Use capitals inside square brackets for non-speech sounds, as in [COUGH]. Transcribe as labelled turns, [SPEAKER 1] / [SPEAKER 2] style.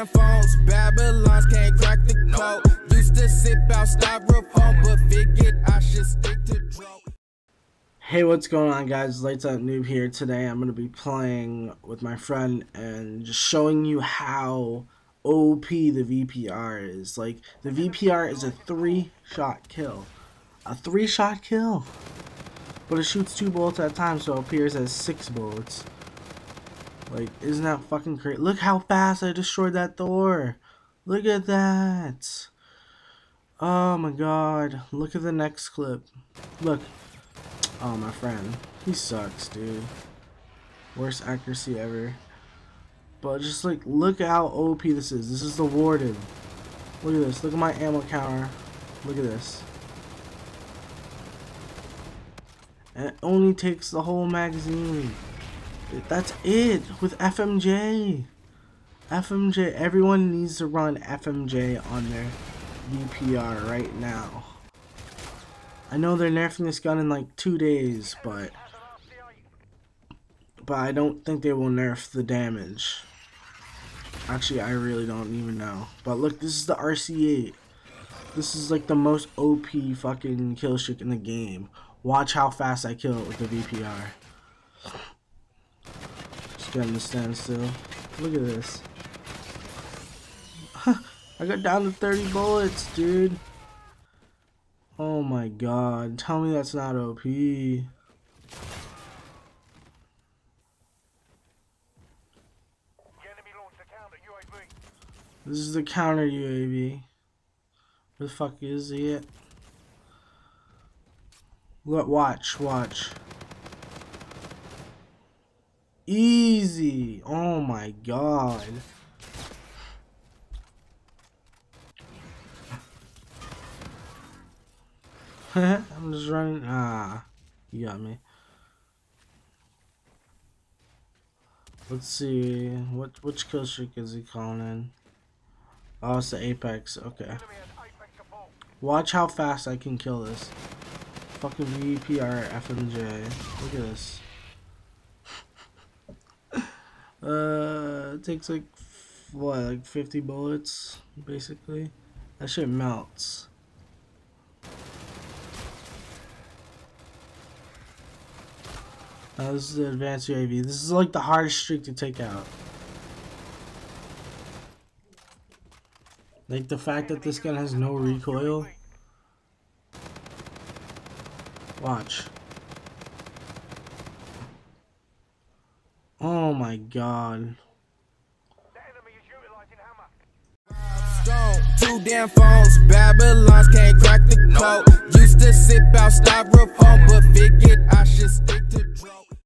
[SPEAKER 1] damn phones. Babylons can't crack the code. Used to sip out styrofoam, but figured I should stick to dro.
[SPEAKER 2] Hey, what's going on, guys? Lights Out Noob here. Today, I'm going to be playing with my friend and just showing you how OP the VPR is. Like, the VPR is a three-shot kill. A three-shot kill. But it shoots two bullets at a time, so it appears as six bullets. Like, isn't that fucking crazy? Look how fast I destroyed that door. Look at that. Oh my god. Look at the next clip. Look. Oh, my friend. He sucks, dude. Worst accuracy ever. But just like, look how OP this is. This is the Warden. Look at this. Look at my ammo counter. Look at this. And it only takes the whole magazine. That's it with FMJ. FMJ. Everyone needs to run FMJ on their VPR right now. I know they're nerfing this gun in like two days, but but I don't think they will nerf the damage. Actually, I really don't even know. But look, this is the RC8. This is like the most OP fucking kill streak in the game. Watch how fast I kill it with the VPR. Just getting the standstill. Look at this. [LAUGHS] I got down to 30 bullets, dude. Oh my god. Tell me that's not OP. This is the counter UAV. Where the fuck is it? Look, watch, watch. Easy. Oh my god. [LAUGHS] I'm just running. Ah, you got me. Let's see. What which kill streak is he calling in? Oh, it's the Apex. Okay. Watch how fast I can kill this. Fucking VPR FMJ. Look at this. Uh, it takes like what, like 50 bullets, basically. That shit melts. Uh, this is the advanced UAV. This is like the hardest streak to take out. Like the fact that this gun has no recoil. Watch. Oh my god.
[SPEAKER 1] Two damn phones, Babylon's can't crack the. Used to sip out styrofoam, but figured I should stick to.